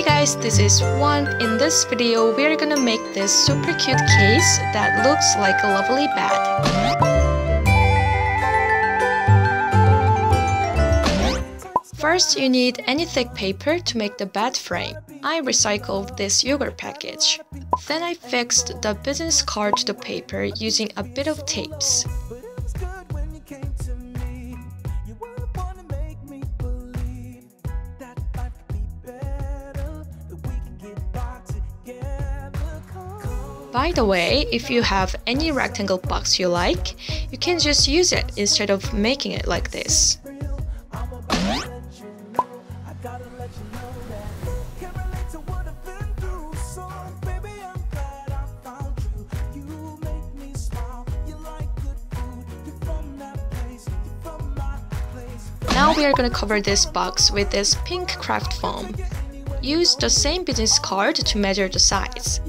Hey guys, this is Won. In this video, we're gonna make this super cute case that looks like a lovely bed. First, you need any thick paper to make the bed frame. I recycled this yogurt package. Then I fixed the business card to the paper using a bit of tapes. By the way, if you have any rectangle box you like, you can just use it instead of making it like this. Now we are gonna cover this box with this pink craft foam. Use the same business card to measure the size.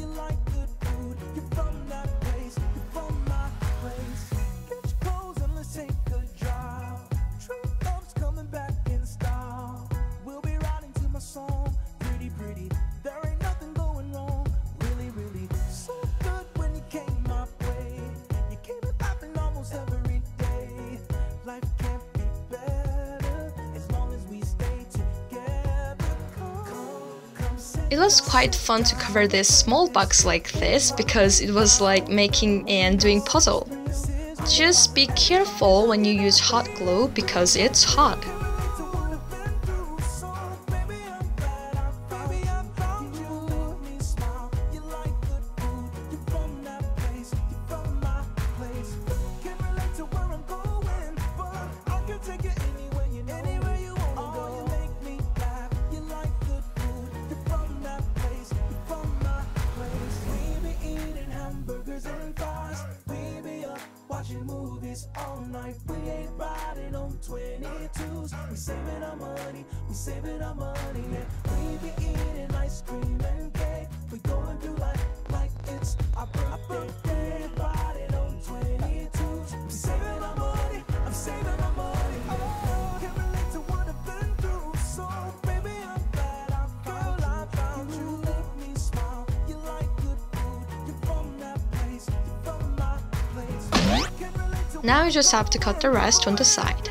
It was quite fun to cover this small box like this because it was like making and doing puzzle. Just be careful when you use hot glue because it's hot. Money, we saving our money, yeah. We be eating ice cream and cake. We going through life like it's our birthday. Riding on 22s. We saving our money, I'm saving our money. Now you just have to cut the rest on the side.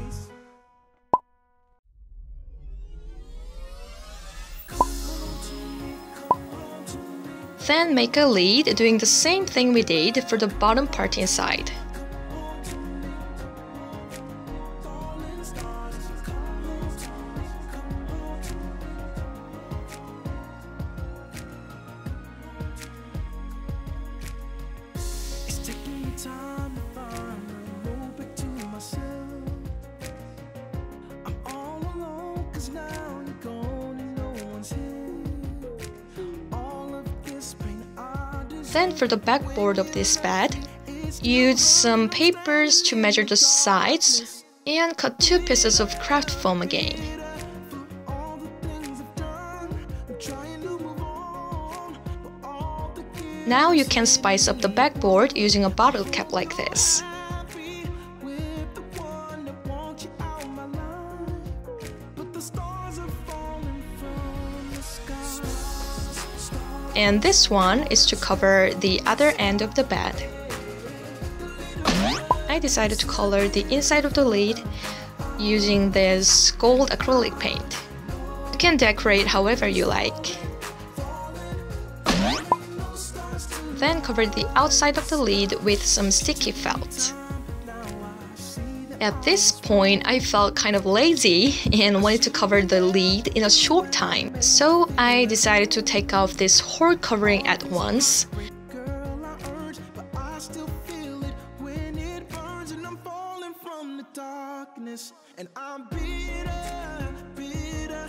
Then make a lid doing the same thing we did for the bottom part inside. Then for the backboard of this bed, use some papers to measure the sides and cut two pieces of craft foam again. Now you can spice up the backboard using a bottle cap like this. And this one is to cover the other end of the bed. I decided to color the inside of the lid using this gold acrylic paint. You can decorate however you like. Then cover the outside of the lid with some sticky felt. At this point, I felt kind of lazy and wanted to cover the lead in a short time. So I decided to take off this whole covering at once. and I'm bitter, bitter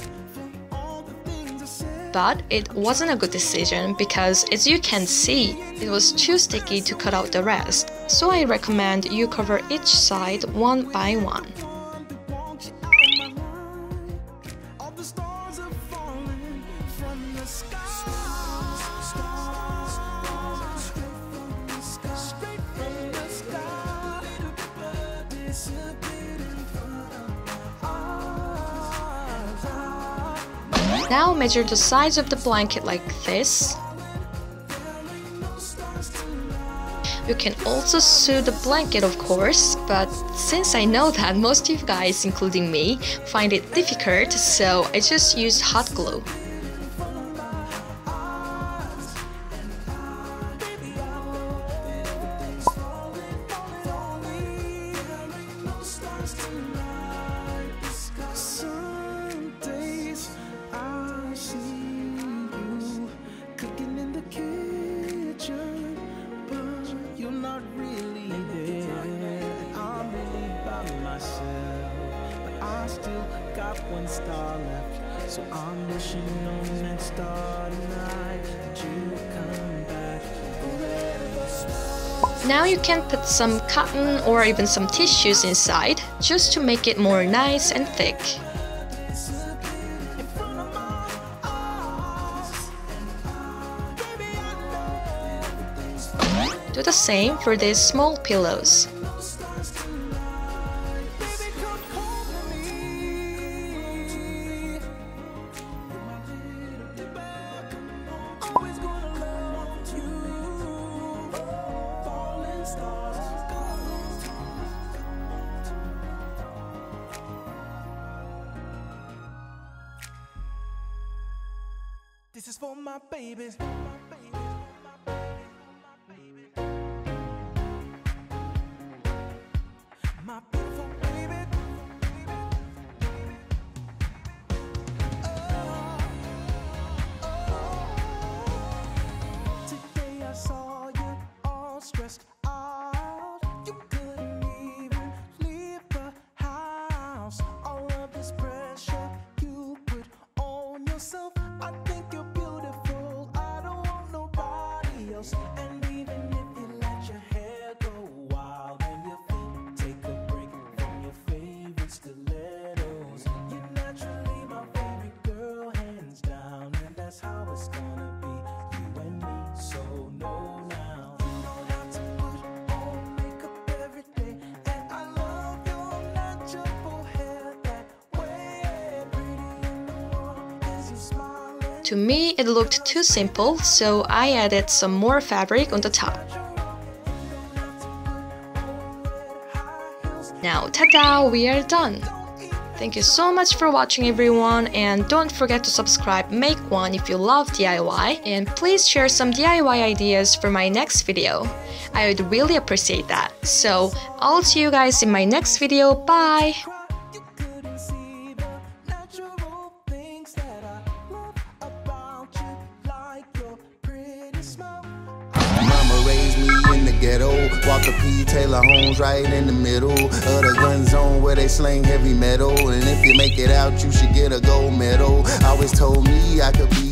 but it wasn't a good decision because as you can see, it was too sticky to cut out the rest. So I recommend you cover each side one by one. Now measure the size of the blanket like this. You can also sew the blanket of course, but since I know that most of you guys, including me, find it difficult, so I just use hot glue. One star left. So I'm wishing on that star tonight that you come back. Now you can put some cotton or even some tissues inside just to make it more nice and thick. Do the same for these small pillows. Is To me, it looked too simple, so I added some more fabric on the top. Now, ta-da, we are done! Thank you so much for watching everyone and don't forget to subscribe make one if you love DIY and please share some DIY ideas for my next video. I would really appreciate that. So I'll see you guys in my next video. Bye! Ghetto. Walker P. Taylor Holmes right in the middle of the gun zone where they sling heavy metal. And if you make it out, you should get a gold medal. Always told me I could be